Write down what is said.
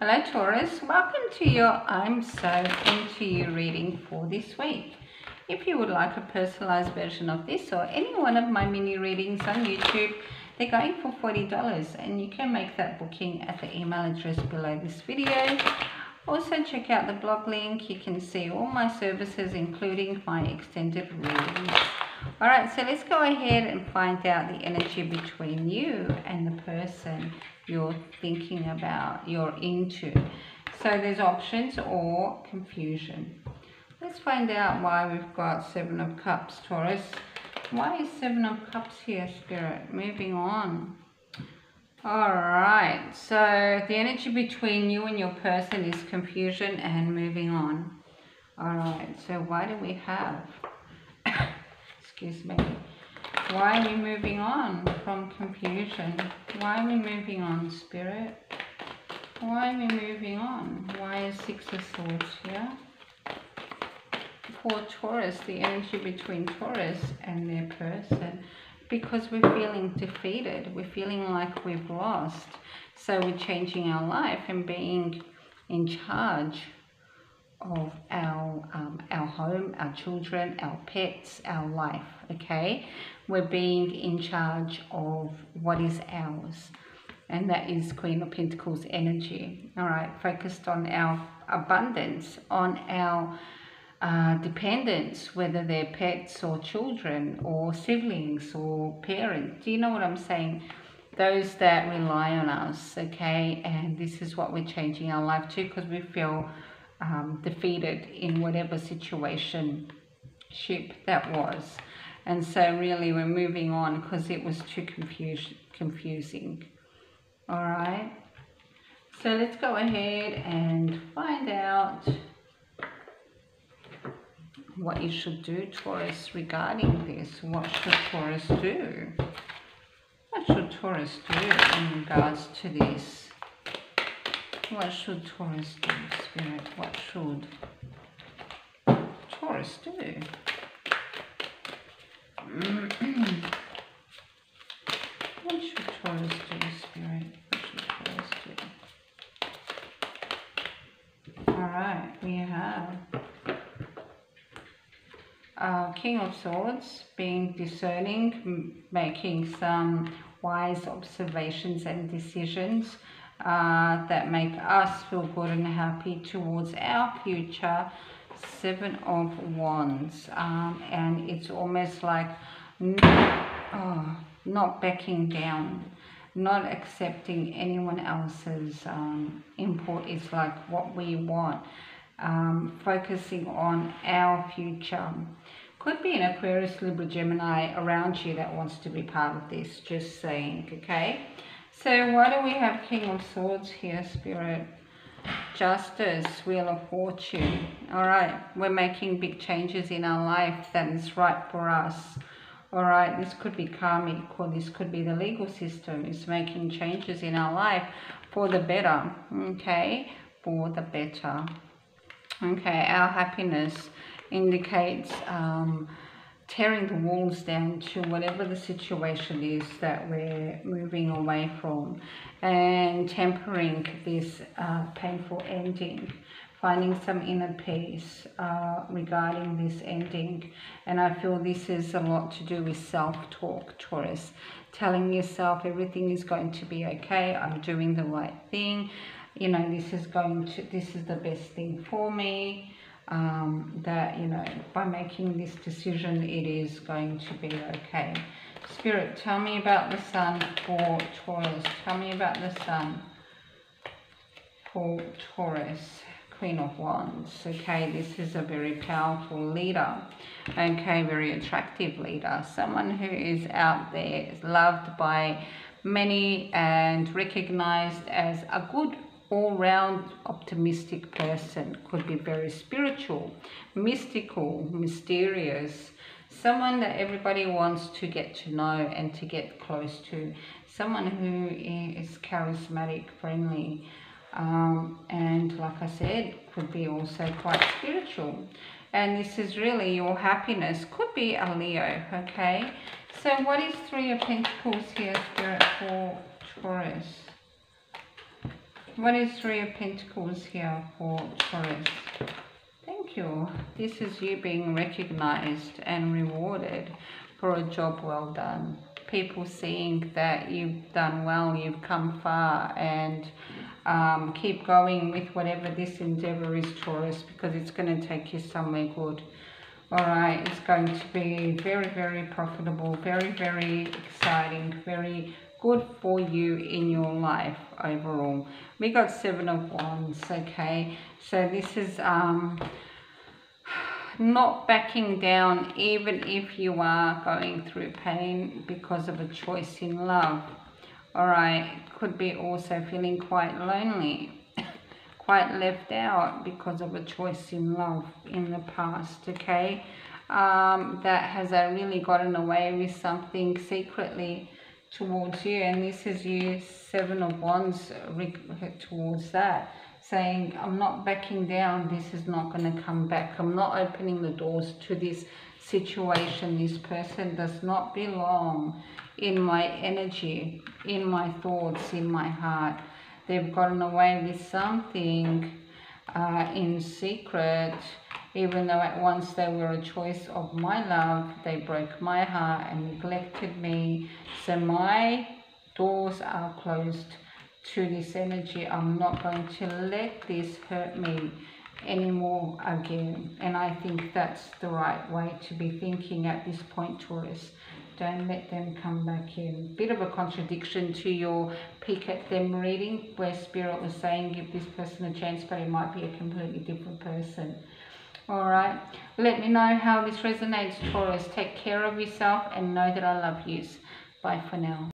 Hello Taurus, welcome to your I'm So Into You reading for this week. If you would like a personalized version of this or any one of my mini readings on YouTube, they're going for $40 and you can make that booking at the email address below this video. Also check out the blog link, you can see all my services including my extended readings. Alright, so let's go ahead and find out the energy between you and the person you're thinking about, you're into. So there's options or confusion. Let's find out why we've got Seven of Cups, Taurus. Why is Seven of Cups here, Spirit? Moving on. Alright, so the energy between you and your person is confusion and moving on. Alright, so why do we have, excuse me, why are we moving on from confusion? Why are we moving on, Spirit? Why are we moving on? Why is Six of Swords here? For Taurus, the energy between Taurus and their person. Because we're feeling defeated. We're feeling like we've lost. So we're changing our life and being in charge of our um, our home, our children, our pets, our life. Okay, we're being in charge of what is ours, and that is Queen of Pentacles energy. All right, focused on our abundance, on our uh, dependents, whether they're pets or children or siblings or parents. Do you know what I'm saying? Those that rely on us, okay? And this is what we're changing our life to because we feel um, defeated in whatever situation ship that was. And so really we're moving on because it was too confuse confusing. All right. So let's go ahead and find out what you should do, Taurus, regarding this. What should Taurus do? What should Taurus do in regards to this? What should Taurus do, Spirit? What should Taurus do? what should Taurus do, Spirit? What should Taurus do? Alright, we have uh, King of Swords, being discerning, making some wise observations and decisions uh, that make us feel good and happy towards our future. Seven of Wands. Um, and it's almost like not, oh, not backing down, not accepting anyone else's um, input is like what we want. Um, focusing on our future. Could be an Aquarius, Libra, Gemini around you that wants to be part of this, just saying, okay? So why do we have King of Swords here, Spirit? Justice, Wheel of Fortune. All right, we're making big changes in our life that is right for us. All right, this could be karmic or this could be the legal system. It's making changes in our life for the better, okay? For the better. Okay, our happiness indicates um, tearing the walls down to whatever the situation is that we're moving away from and tempering this uh, painful ending. Finding some inner peace uh, regarding this ending. And I feel this is a lot to do with self-talk Taurus. Telling yourself everything is going to be okay I'm doing the right thing. You know this is going to this is the best thing for me um, that, you know, by making this decision, it is going to be okay. Spirit, tell me about the sun for Taurus. Tell me about the sun for Taurus. Queen of Wands. Okay, this is a very powerful leader. Okay, very attractive leader. Someone who is out there, is loved by many and recognized as a good all-round optimistic person could be very spiritual mystical mysterious someone that everybody wants to get to know and to get close to someone who is charismatic friendly um, and like I said could be also quite spiritual. And this is really your happiness. Could be a Leo okay? So what is three of pentacles here? Spirit for Taurus What is Three of Pentacles here for Taurus? Thank you. This is you being recognized and rewarded for a job well done. People seeing that you've done well, you've come far, and um, keep going with whatever this endeavor is, Taurus, because it's going to take you somewhere good. All right, it's going to be very, very profitable, very, very exciting, very good for you in your life overall. We got seven of wands, okay? So this is um, not backing down even if you are going through pain because of a choice in love. All right, could be also feeling quite lonely quite left out because of a choice in love in the past, okay? Um, that has uh, really gotten away with something secretly towards you, and this is you, Seven of Wands, towards that, saying, I'm not backing down, this is not going to come back, I'm not opening the doors to this situation, this person does not belong in my energy, in my thoughts, in my heart. They've gotten away with something uh, in secret even though at once they were a choice of my love they broke my heart and neglected me so my doors are closed to this energy i'm not going to let this hurt me anymore again and i think that's the right way to be thinking at this point taurus don't let them come back in. Bit of a contradiction to your peek at them reading where Spirit was saying give this person a chance but it might be a completely different person. Alright, let me know how this resonates Taurus. Take care of yourself and know that I love you. Bye for now.